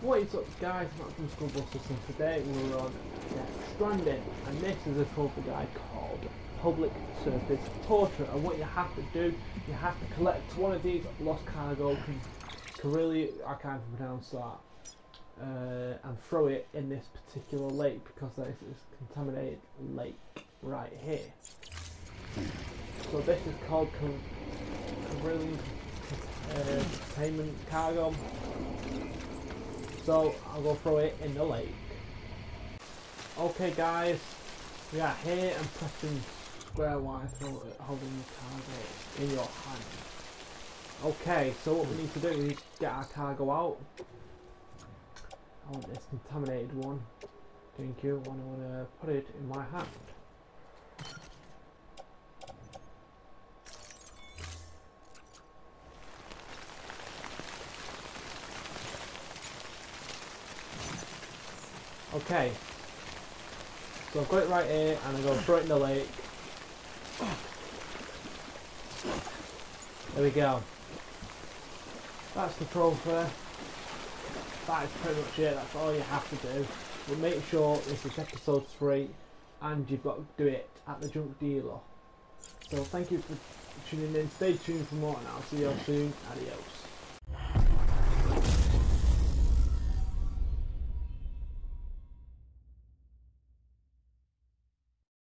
What is up guys, Matt from Skullbusters and today we're on Death Stranding and this is a trophy guide called Public Service Porter and what you have to do, you have to collect one of these lost cargo, really, I can't pronounce that, uh, and throw it in this particular lake because this is contaminated lake right here. So this is called Carillion uh, Cargo. So I'll go throw it in the lake. Okay guys, we are here and pressing square Y holding the cargo in your hand. Okay, so what we need to do is get our cargo out. I want this contaminated one. Thank you. I want to put it in my hand. Okay. So I've got it right here and I'm go throw it in the lake. There we go. That's the trophy. That is pretty much it, that's all you have to do. But make sure this is episode 3 and you've got to do it at the junk dealer. So thank you for tuning in, stay tuned for more and I'll see you all soon. Adios.